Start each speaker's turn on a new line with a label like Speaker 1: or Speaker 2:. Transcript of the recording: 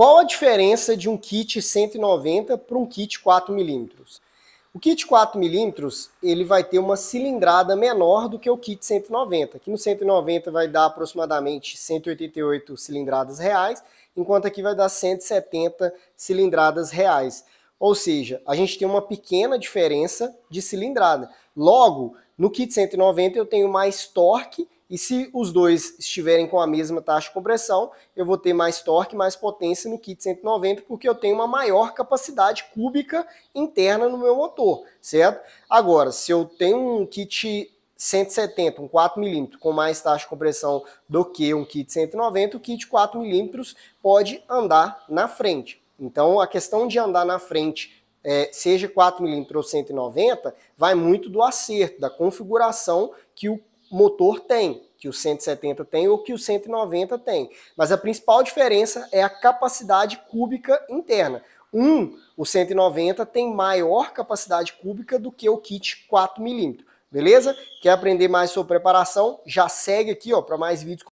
Speaker 1: qual a diferença de um kit 190 para um kit 4mm? O kit 4mm ele vai ter uma cilindrada menor do que o kit 190. Aqui no 190 vai dar aproximadamente 188 cilindradas reais, enquanto aqui vai dar 170 cilindradas reais. Ou seja, a gente tem uma pequena diferença de cilindrada. Logo, no kit 190 eu tenho mais torque e se os dois estiverem com a mesma taxa de compressão, eu vou ter mais torque, mais potência no kit 190, porque eu tenho uma maior capacidade cúbica interna no meu motor, certo? Agora, se eu tenho um kit 170, um 4mm com mais taxa de compressão do que um kit 190, o kit 4mm pode andar na frente. Então, a questão de andar na frente é, seja 4mm ou 190, vai muito do acerto, da configuração que o motor tem, que o 170 tem ou que o 190 tem. Mas a principal diferença é a capacidade cúbica interna. Um, o 190 tem maior capacidade cúbica do que o kit 4mm. Beleza? Quer aprender mais sobre preparação? Já segue aqui para mais vídeos